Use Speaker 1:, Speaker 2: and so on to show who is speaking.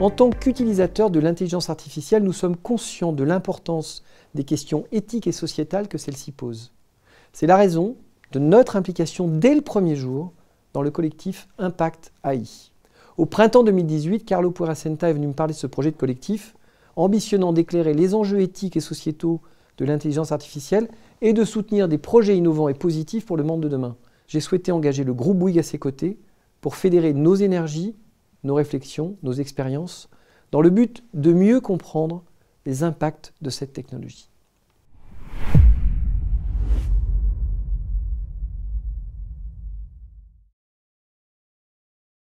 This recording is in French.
Speaker 1: En tant qu'utilisateurs de l'intelligence artificielle, nous sommes conscients de l'importance des questions éthiques et sociétales que celle-ci pose. C'est la raison de notre implication dès le premier jour dans le collectif Impact AI. Au printemps 2018, Carlo Puerasenta est venu me parler de ce projet de collectif, ambitionnant d'éclairer les enjeux éthiques et sociétaux de l'intelligence artificielle et de soutenir des projets innovants et positifs pour le monde de demain. J'ai souhaité engager le groupe Bouygues à ses côtés pour fédérer nos énergies, nos réflexions, nos expériences, dans le but de mieux comprendre les impacts de cette technologie.